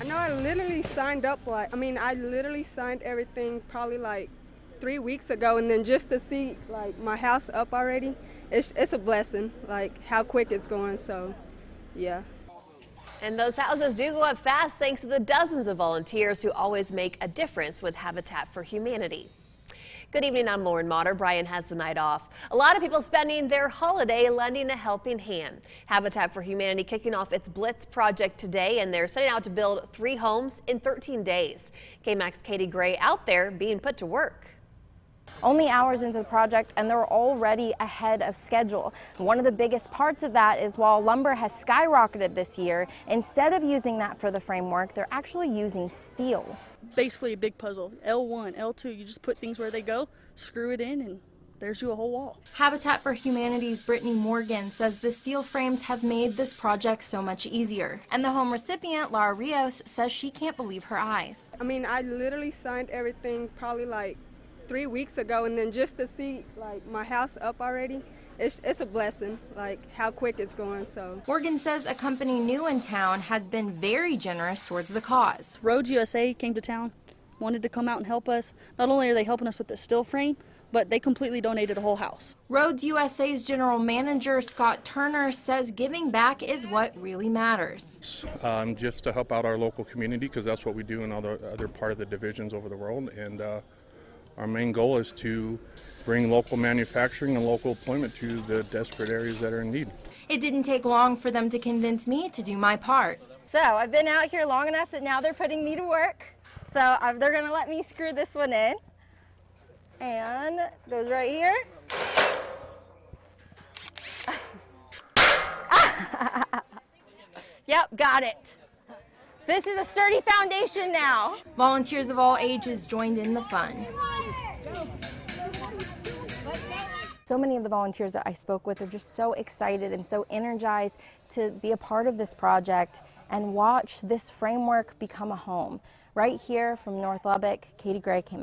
I know I literally signed up like I mean I literally signed everything probably like three weeks ago and then just to see like my house up already, it's it's a blessing. Like how quick it's going. So, yeah. And those houses do go up fast thanks to the dozens of volunteers who always make a difference with Habitat for Humanity. Good evening, I'm Lauren Motter. Brian has the night off. A lot of people spending their holiday lending a helping hand. Habitat for Humanity kicking off its Blitz project today, and they're setting out to build three homes in 13 days. KAMC's Katie Gray out there being put to work. Only hours into the project and they're already ahead of schedule. One of the biggest parts of that is while lumber has skyrocketed this year, instead of using that for the framework, they're actually using steel. Basically a big puzzle. L1, L2, you just put things where they go, screw it in and there's you a whole wall. Habitat for Humanity's Brittany Morgan says the steel frames have made this project so much easier. And the home recipient, Laura Rios, says she can't believe her eyes. I mean I literally signed everything probably like three weeks ago, and then just to see like my house up already, it's, it's a blessing, like how quick it's going. So Morgan says a company new in town has been very generous towards the cause. Roads USA came to town, wanted to come out and help us. Not only are they helping us with the steel frame, but they completely donated a whole house. Roads USA's general manager Scott Turner says giving back is what really matters. Um, just to help out our local community because that's what we do in other other part of the divisions over the world and. Uh, our main goal is to bring local manufacturing and local employment to the desperate areas that are in need. It didn't take long for them to convince me to do my part. So I've been out here long enough that now they're putting me to work. So um, they're going to let me screw this one in. And goes right here. yep, got it. This is a sturdy foundation now. Volunteers of all ages joined in the fun. So many of the volunteers that I spoke with are just so excited and so energized to be a part of this project and watch this framework become a home. Right here from North Lubbock, Katie Gray came out.